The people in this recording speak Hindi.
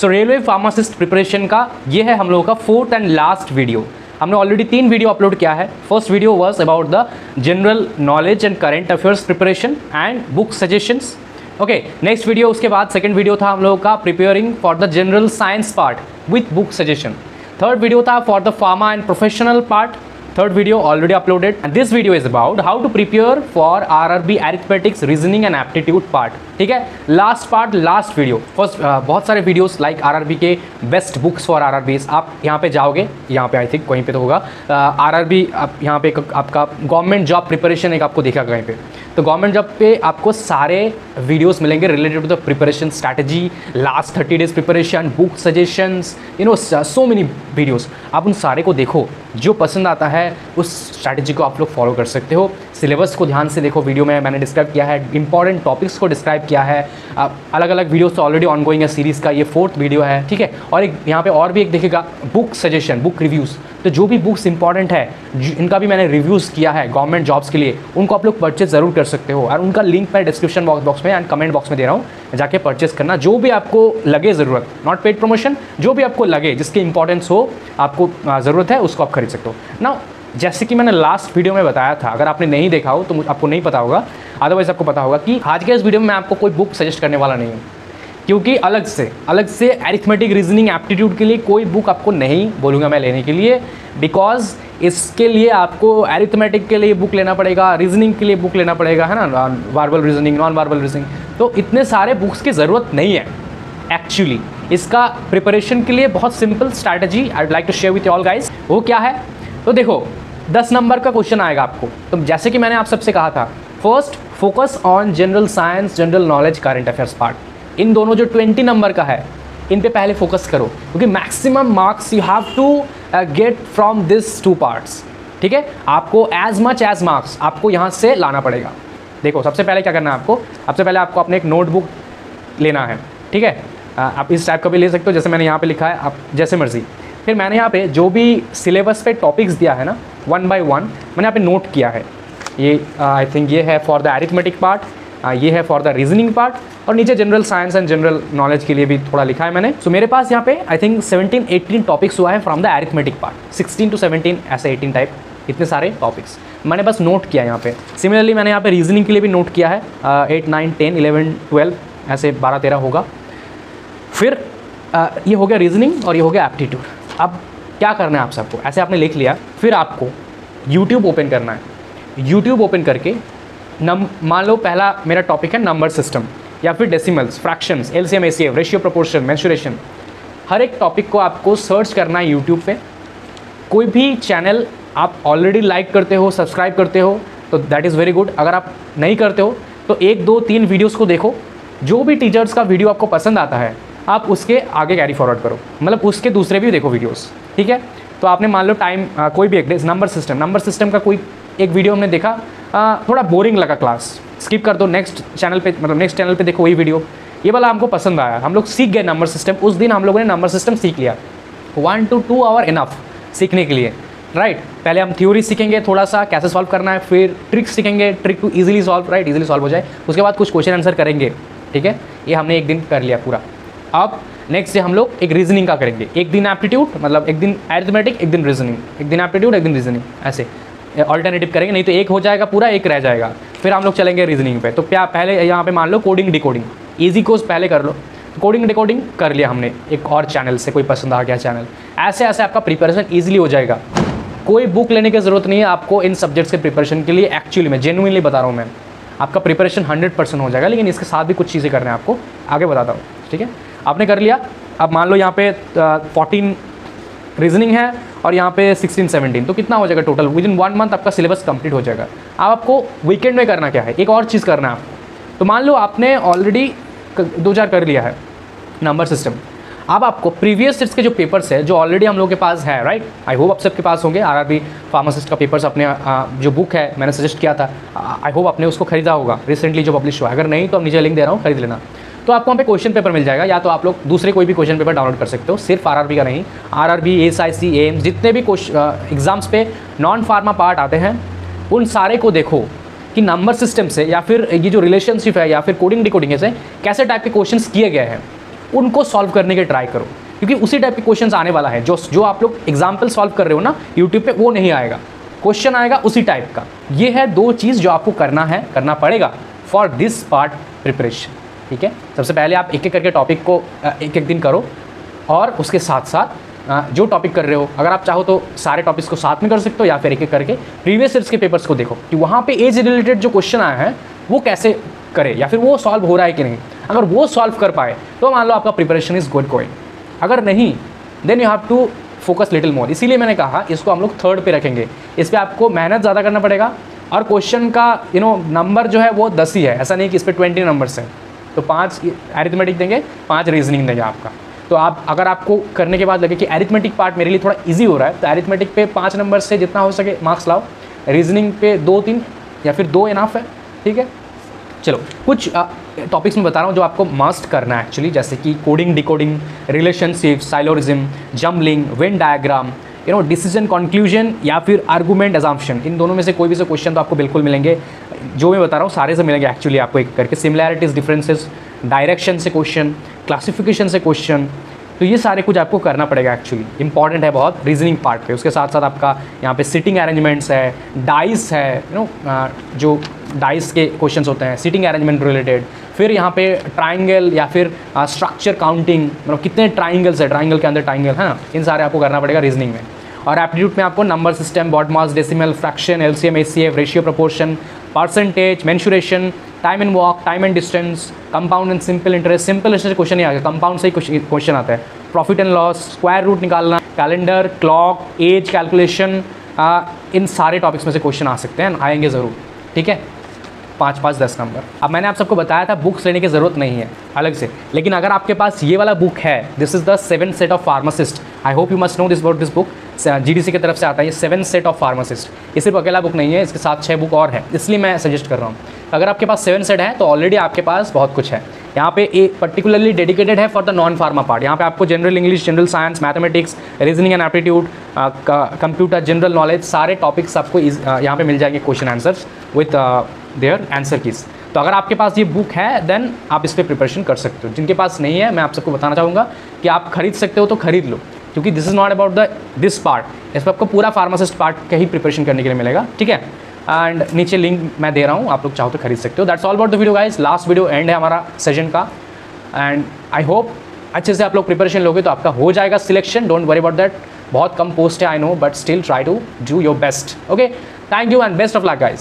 सो रेलवे फार्मासिस्ट प्रिपरेशन का ये है हम लोगों का फोर्थ एंड लास्ट वीडियो हमने ऑलरेडी तीन वीडियो अपलोड किया है. First video was about the general knowledge and current affairs preparation and book suggestions okay next video उसके बाद सेकेंड वीडियो था हम लोगों का preparing for the general science part with book suggestion third video था for the pharma and professional part third video already uploaded. And this video is about how to prepare for RRB arithmetics reasoning and aptitude part. ठीक है? Last part last video first बहुत सारे वीडियोस लाइक आरआरबी के बेस्ट बुक्स फॉर आरआरबीज आप यहाँ पे जाओगे यहाँ पे आई थिंक कहीं पे तो होगा। आरआरबी uh, आप यहाँ पे आपका गवर्नमेंट जॉब प्रिपरेशन एक आपको देखा कहीं पे। तो गवर्नमेंट जॉब पे आपको सारे वीडियोस मिलेंगे related to the preparation strategy last thirty days preparation book suggestions you know so many videos आप उन सारे को देखो जो पसंद आता है उस स्ट्रैटेजी को आप लोग फॉलो कर सकते हो। सिलेबस को ध्यान से देखो वीडियो में मैंने डिस्क्राइब किया है इंपॉर्टेंट टॉपिक्स को डिस्क्राइब किया है। अलग अलग वीडियोस तो ऑलरेडी ऑन गोइंग है सीरीज़ का, ये फोर्थ वीडियो है, ठीक है? और एक, यहाँ पे और भी एक देखेगा बुक सजेशन बुक रिव्यूज़ तो जो भी बुक्स इंपॉर्टेंट है इनका भी मैंने रिव्यूज़ किया है गवर्नमेंट जॉब्स के लिए, उनको आप लोग परचेज ज़रूर कर सकते हो। और उनका लिंक मैं डिस्क्रिप्शन बॉक्स बॉक्स में एंड कमेंट बॉक्स में दे रहा हूँ, जाके परचेज करना। जो भी आपको लगे ज़रूरत नॉट पेड प्रमोशन जो भी आपको लगे, जिसकी इंपॉर्टेंस हो, आपको ज़रूरत है, उसको आप खरीद सकते हो। ना जैसे कि मैंने लास्ट वीडियो में बताया था, अगर आपने नहीं देखा हो तो आपको नहीं पता होगा। अदरवाइज़ आपको पता होगा कि आज के इस वीडियो में मैं आपको कोई बुक सजेस्ट करने वाला नहीं हूँ। क्योंकि अलग से अलग से एरिथमेटिक रीजनिंग एप्टीट्यूड के लिए कोई बुक आपको नहीं बोलूँगा मैं लेने के लिए। बिकॉज़ इसके लिए आपको एरिथमेटिक के लिए बुक लेना पड़ेगा रीजनिंग के लिए बुक लेना पड़ेगा, है ना? Verbal reasoning non verbal reasoning तो इतने सारे बुक्स की ज़रूरत नहीं है एक्चुअली इसका प्रिपरेशन के लिए बहुत simple strategy I like to share with all guys वो क्या है? तो देखो दस नंबर का क्वेश्चन आएगा आपको। तो जैसे कि मैंने आप सबसे कहा था first focus on general science general knowledge current affairs part इन दोनों जो ट्वेंटी नंबर का है, इन पे पहले फोकस करो, क्योंकि maximum marks you have to get from this two parts ठीक है? आपको एज मच एज मार्क्स आपको यहाँ से लाना पड़ेगा। देखो, सबसे पहले क्या करना है आपको? सबसे पहले आपको अपने एक नोटबुक लेना है। ठीक है? आप इस टाइप का भी ले सकते हो, जैसे मैंने यहाँ पे लिखा है, आप जैसे मर्ज़ी। फिर मैंने यहाँ पे जो भी सिलेबस पे टॉपिक्स दिया है ना वन बाय वन मैंने यहाँ पे नोट किया है। ये आई थिंक ये है फॉर द एरिथमेटिक पार्ट ये है फॉर द रीजनिंग पार्ट और नीचे general science and general knowledge के लिए भी थोड़ा लिखा है मैंने। सो so, मेरे पास यहाँ पे आई थिंक 17 18 टॉपिक्स हुआ है from the arithmetic part 16 to 17 ऐसे 18 टाइप इतने सारे टॉपिक्स मैंने बस नोट किया यहाँ पे। सिमिलरली मैंने यहाँ पे रीजनिंग के लिए भी नोट किया है। Eight nine ten eleven twelve ऐसे बारह तेरह होगा। फिर uh, ये हो गया रीजनिंग और ये हो गया एप्टीट्यूड अब क्या करना है आप सबको? ऐसे आपने लिख लिया, फिर आपको यूट्यूब ओपन करना है। यूट्यूब ओपन करके नम मान लो पहला मेरा टॉपिक है नंबर सिस्टम या फिर decimals fractions L C M A C F ratio proportion mensuration हर एक टॉपिक को आपको सर्च करना है यूट्यूब पे। कोई भी चैनल आप ऑलरेडी लाइक करते हो सब्सक्राइब करते हो तो दैट इज़ वेरी गुड अगर आप नहीं करते हो तो एक, दो, तीन वीडियोस को देखो। जो भी टीचर्स का वीडियो आपको पसंद आता है आप उसके आगे कैरी फॉरवर्ड करो। मतलब उसके दूसरे भी देखो वीडियोस ठीक है? तो आपने मान लो टाइम कोई भी एक days number system number system का कोई एक वीडियो हमने देखा आ, थोड़ा बोरिंग लगा क्लास स्किप कर दो नेक्स्ट चैनल पे मतलब नेक्स्ट चैनल पे देखो वही वीडियो ये वाला हमको पसंद आया। हम लोग सीख गए नंबर सिस्टम उस दिन हम लोगों ने नंबर सिस्टम सीख लिया। One to two hour enough सीखने के लिए। Right right? पहले हम थ्योरी सीखेंगे थोड़ा सा कैसे सॉल्व करना है फिर ट्रिक सीखेंगे trick to easily solve right easily solve हो जाए। उसके बाद कुछ क्वेश्चन आंसर करेंगे ठीक है? ये हमने एक दिन कर लिया पूरा। अब नेक्स्ट से हम लोग एक रीजनिंग का करेंगे। एक दिन एप्टीट्यूड मतलब एक दिन एरिथमेटिक एक दिन रीजनिंग एक दिन एप्टीट्यूड एक दिन रीजनिंग ऐसे। ऑल्टरनेटिव करेंगे, नहीं तो एक हो जाएगा पूरा, एक रह जाएगा। फिर हम लोग चलेंगे रीजनिंग पे। तो क्या पहले यहाँ पे मान लो कोडिंग डिकोडिंग ईजी कोर्स पहले कर लो। कोडिंग डिकोडिंग कर लिया हमने एक और चैनल से, कोई पसंद आ गया चैनल ऐसे ऐसे आपका प्रिपरेशन ईजिली हो जाएगा। कोई बुक लेने की ज़रूरत नहीं है आपको इन सब्जेक्ट्स के प्रिपरेशन के लिए एक्चुअली मैं जेनुइनली बता रहा हूँ मैं आपका प्रिपरेशन हंड्रेड परसेंट हो जाएगा, लेकिन इसके साथ भी कुछ चीज़ें करना है आपको। आगे बताता हूँ, ठीक है? आपने कर लिया। अब मान लो यहाँ पे फोर्टीन रीजनिंग है और यहाँ पे सिक्सटीन सेवनटीन तो कितना हो जाएगा total within one month आपका सिलेबस कंप्लीट हो जाएगा। अब आपको वीकेंड में करना क्या है? एक और चीज़ करना है आपको। तो मान लो आपने ऑलरेडी दो चार कर लिया है नंबर सिस्टम अब आपको प्रीवियस सेट्स के जो पेपर्स है, जो ऑलरेडी हम लोग के पास है राइट आई होप आप सबके पास होंगे। आर फार्मासिस्ट का पेपर्स अपने जो बुक है, मैंने सजेस्ट किया था। आई होप आपने उसको खरीदा होगा। रिसेंटली जो पब्लिश हुआ अगर नहीं तो अब नीचे लिंक दे रहा हूँ, खरीद लेना। तो आपको वहाँ पे क्वेश्चन पेपर मिल जाएगा, या तो आप लोग दूसरे कोई भी क्वेश्चन पेपर डाउनलोड कर सकते हो, सिर्फ़ आरआरबी का नहीं आरआरबी एसआईसी एम्स जितने भी एग्ज़ाम्स पे नॉन फार्मा पार्ट आते हैं, उन सारे को देखो कि नंबर सिस्टम से, या फिर ये जो रिलेशनशिप है, या फिर कोडिंग डिकोडिंग से, कैसे टाइप के क्वेश्चन किए गए हैं, उनको सॉल्व करने के ट्राई करो। क्योंकि उसी टाइप के क्वेश्चन आने वाला है, जो जो आप लोग एग्ज़ाम्पल सॉल्व कर रहे हो ना यूट्यूब पर वो नहीं आएगा। क्वेश्चन आएगा उसी टाइप का। ये है दो चीज़ जो आपको करना है, करना पड़ेगा फॉर दिस पार्ट प्रिपरेशन ठीक है? सबसे पहले आप एक एक करके टॉपिक को एक एक दिन करो और उसके साथ साथ जो टॉपिक कर रहे हो, अगर आप चाहो तो सारे टॉपिक्स को साथ में कर सकते हो या फिर एक एक करके प्रीवियस ईयर्स के पेपर्स को देखो कि वहाँ पे एज रिलेटेड जो क्वेश्चन आया है, वो कैसे करे या फिर वो सॉल्व हो रहा है कि नहीं? अगर वो सॉल्व कर पाए तो मान लो आपका प्रिपरेशन इज़ गुड गोइंग अगर नहीं then you have to focus little more इसीलिए मैंने कहा, इसको हम लोग थर्ड पे रखेंगे। इस पर आपको मेहनत ज़्यादा करना पड़ेगा और क्वेश्चन का यू नो नंबर जो है वो दस ही है। ऐसा नहीं कि इस पर ट्वेंटी नंबर्स हैं। तो पाँच एरिथमेटिक देंगे, पाँच रीजनिंग देंगे आपका। तो आप, अगर आपको करने के बाद लगे कि एरिथमेटिक पार्ट मेरे लिए थोड़ा इजी हो रहा है तो एरिथमेटिक पे पाँच नंबर से जितना हो सके मार्क्स लाओ। रीजनिंग पे दो तीन, या फिर दो इनाफ है, ठीक है? चलो, कुछ टॉपिक्स में बता रहा हूँ जो आपको मस्ट करना है एक्चुअली जैसे कि coding decoding relationship syllogism jumbling venn diagram you know decision conclusion या फिर आर्गूमेंट एजाम्पन इन दोनों में से कोई भी से क्वेश्चन तो आपको बिल्कुल मिलेंगे। जो मैं बता रहा हूँ, सारे से मिलेंगे एक्चुअली आपको एक करके। सिमिलैरिटीज़ डिफरेंसेस डायरेक्शन से क्वेश्चन क्लासिफिकेशन से क्वेश्चन तो ये सारे कुछ आपको करना पड़ेगा एक्चुअली इंपॉर्टेंट है बहुत रीजनिंग पार्ट पे. उसके साथ साथ आपका यहाँ पे सिटिंग अरेंजमेंट्स है डाइस है यू नो जो डाइस के क्वेश्चंस होते हैं सिटिंग अरेंजमेंट रिलेटेड फिर यहाँ पे ट्राइंगल या फिर स्ट्रक्चर काउंटिंग मतलब कितने ट्राइंगल्स है ट्राइंगल के अंदर ट्राइंगल है ना इन सारे आपको करना पड़ेगा रीजनिंग में. और एप्टीट्यूड में आपको number system BODMAS decimal fraction L C M S C F ratio proportion percentage mensuration time and work time and distance compound and simple interest simple interest question नहीं आ गया कंपाउंड से ही क्वेश्चन आता है. Profit and loss square root निकालना कैलेंडर क्लॉक एज कैलकुलेशन इन सारे टॉपिक्स में से क्वेश्चन आ सकते हैं, आएँगे ज़रूर. ठीक है? पाँच पाँच, दस नंबर अब मैंने आप सबको बताया था बुक्स लेने की ज़रूरत नहीं है, अलग से. लेकिन अगर आपके पास ये वाला बुक है this is the seven set of pharmacist I hope you must know this about this book G D C की तरफ़ से आता है ये सेवन सेट ऑफ़ फार्मासिस्ट ये सिर्फ़ अकेला बुक नहीं है, इसके साथ छः बुक और है। इसलिए मैं सजेस्ट कर रहा हूँ। अगर आपके पास सेवन सेट है तो ऑलरेडी आपके पास बहुत कुछ है। यहाँ पे एक पर्टिकुलरली डेडिकेटेड है for the non pharma part यहाँ पे आपको general English general science mathematics reasoning and aptitude computer general knowledge सारे टॉपिक्स आपको यहाँ पे मिल जाएँगे question answers with their answer keys तो अगर आपके पास ये बुक है देन आप इस पर प्रिपरेशन कर सकते हो। जिनके पास नहीं है, मैं आप सबको बताना चाहूँगा कि आप खरीद सकते हो तो खरीद लो। क्योंकि this is not about the this part इस पर आपको पूरा फार्मासिस्ट पार्ट का ही प्रिपरेशन करने के लिए मिलेगा, ठीक है? एंड नीचे लिंक मैं दे रहा हूँ, आप लोग चाहो तो खरीद सकते हो। That's all about the video guys last video end है हमारा सेशन का। एंड आई होप अच्छे से आप लोग प्रिपरेशन लोगे तो आपका हो जाएगा selection don't worry about that बहुत कम पोस्ट है I know but still try to do your best okay thank you and best of luck guys